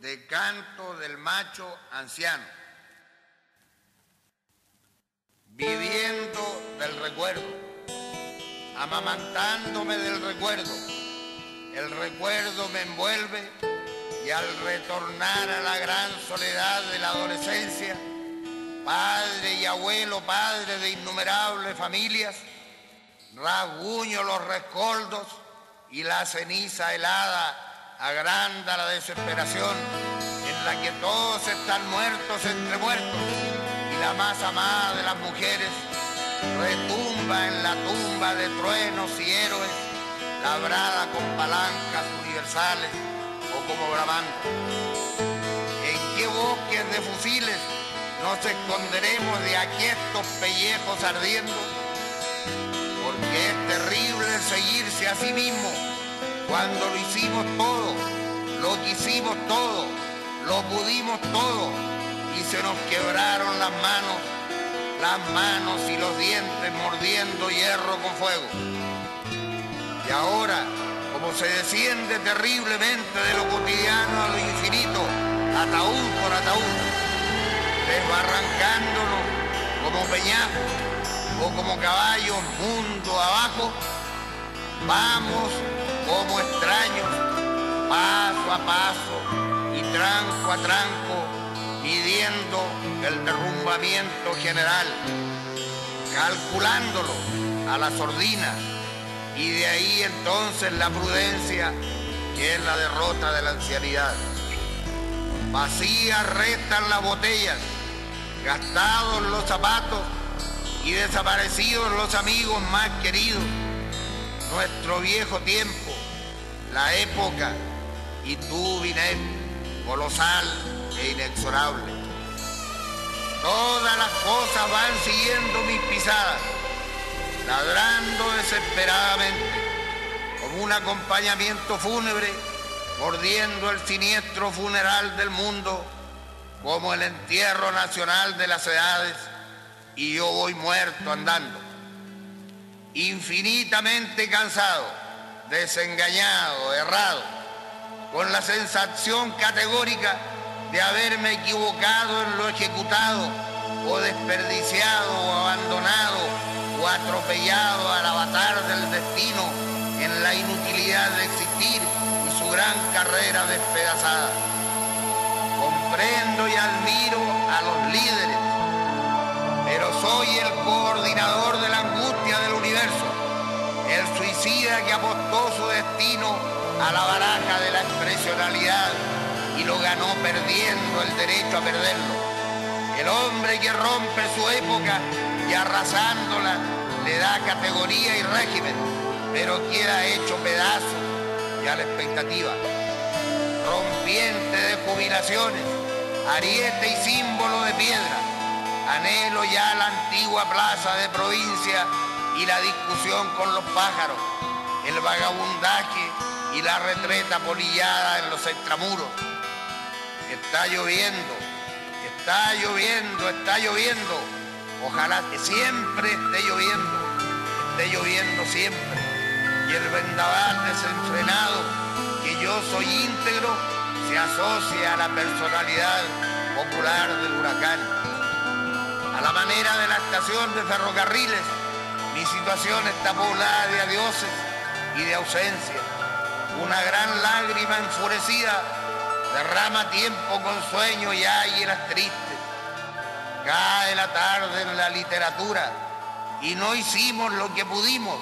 De canto del macho anciano. Viviendo del recuerdo, amamantándome del recuerdo. El recuerdo me envuelve y al retornar a la gran soledad de la adolescencia, padre y abuelo, padre de innumerables familias, rasguño los rescoldos y la ceniza helada agranda la desesperación en la que todos están muertos entre muertos y la más amada de las mujeres retumba en la tumba de truenos y héroes labrada con palancas universales o como grabando. ¿En qué bosques de fusiles nos esconderemos de estos pellejos ardiendo? Porque es terrible seguirse a sí mismo cuando lo hicimos todo, lo quisimos todo, lo pudimos todo y se nos quebraron las manos, las manos y los dientes mordiendo hierro con fuego. Y ahora, como se desciende terriblemente de lo cotidiano a lo infinito, ataúd por ataúd, desbarrancándonos como peñascos o como caballos mundo abajo, vamos como extraños, paso a paso y tranco a tranco, midiendo el derrumbamiento general, calculándolo a la sordina, y de ahí entonces la prudencia, que es la derrota de la ancianidad. Vacías restan las botellas, gastados los zapatos y desaparecidos los amigos más queridos nuestro viejo tiempo, la época, y tú, Binet, colosal e inexorable. Todas las cosas van siguiendo mis pisadas, ladrando desesperadamente, como un acompañamiento fúnebre, mordiendo el siniestro funeral del mundo, como el entierro nacional de las edades, y yo voy muerto andando infinitamente cansado, desengañado, errado, con la sensación categórica de haberme equivocado en lo ejecutado o desperdiciado o abandonado o atropellado al avatar del destino en la inutilidad de existir y su gran carrera despedazada. Comprendo y admiro a los líderes, pero soy el coordinador de la angustia del universo, el suicida que apostó su destino a la baraja de la expresionalidad y lo ganó perdiendo el derecho a perderlo. El hombre que rompe su época y arrasándola le da categoría y régimen, pero queda hecho pedazo y a la expectativa. Rompiente de jubilaciones, ariete y símbolo de piedra, anhelo ya la antigua plaza de provincia y la discusión con los pájaros, el vagabundaje y la retreta polillada en los extramuros. Está lloviendo, está lloviendo, está lloviendo. Ojalá que siempre esté lloviendo, esté lloviendo siempre. Y el vendaval desenfrenado, que yo soy íntegro, se asocia a la personalidad popular del huracán. A la manera de la estación de ferrocarriles, situación está poblada de adioses y de ausencia. Una gran lágrima enfurecida derrama tiempo con sueño y águilas tristes. Cae la tarde en la literatura y no hicimos lo que pudimos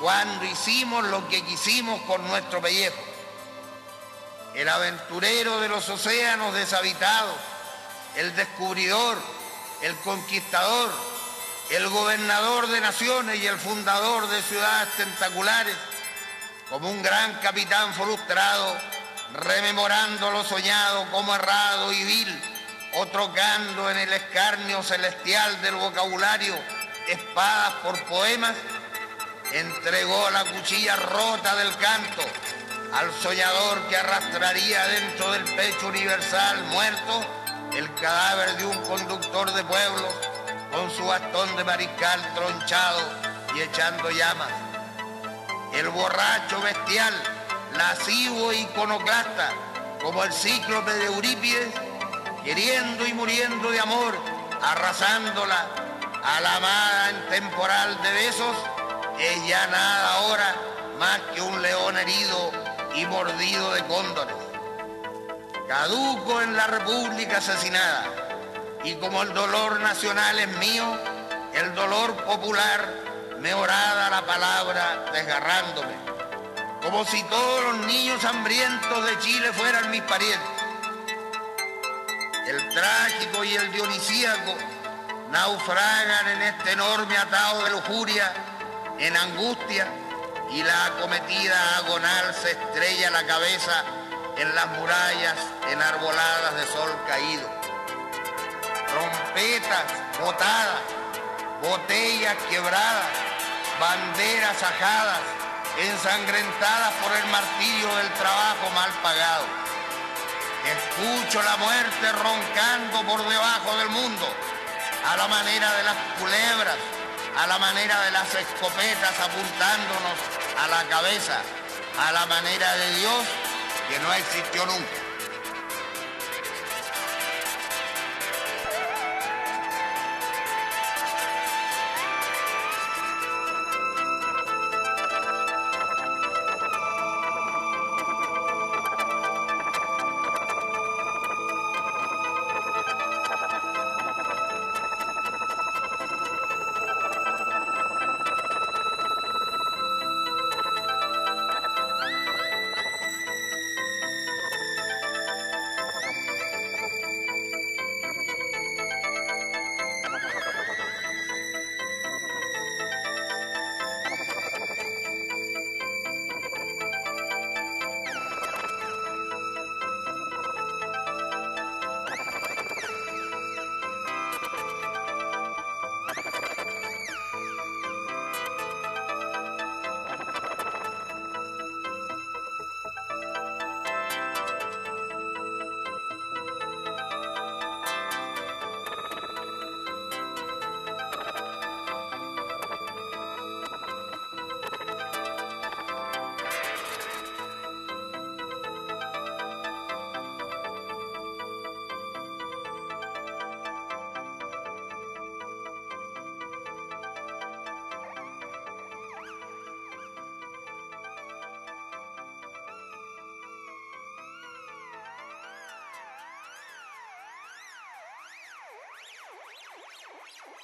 cuando hicimos lo que quisimos con nuestro pellejo. El aventurero de los océanos deshabitados, el descubridor, el conquistador, el gobernador de naciones y el fundador de ciudades tentaculares, como un gran capitán frustrado, rememorando lo soñado como errado y vil, o trocando en el escarnio celestial del vocabulario espadas por poemas, entregó la cuchilla rota del canto al soñador que arrastraría dentro del pecho universal muerto el cadáver de un conductor de pueblo con su bastón de mariscal tronchado y echando llamas. El borracho bestial lascivo e iconoclasta, como el cíclope de Eurípides, queriendo y muriendo de amor, arrasándola a la amada en temporal de besos, es ya nada ahora más que un león herido y mordido de cóndores. Caduco en la república asesinada, y como el dolor nacional es mío, el dolor popular me orada la palabra desgarrándome, como si todos los niños hambrientos de Chile fueran mis parientes. El trágico y el dionisíaco naufragan en este enorme atado de lujuria, en angustia, y la acometida agonal se estrella la cabeza en las murallas enarboladas de sol caído. Botadas, botellas quebradas, banderas ajadas, ensangrentadas por el martirio del trabajo mal pagado. Escucho la muerte roncando por debajo del mundo, a la manera de las culebras, a la manera de las escopetas apuntándonos a la cabeza, a la manera de Dios que no existió nunca.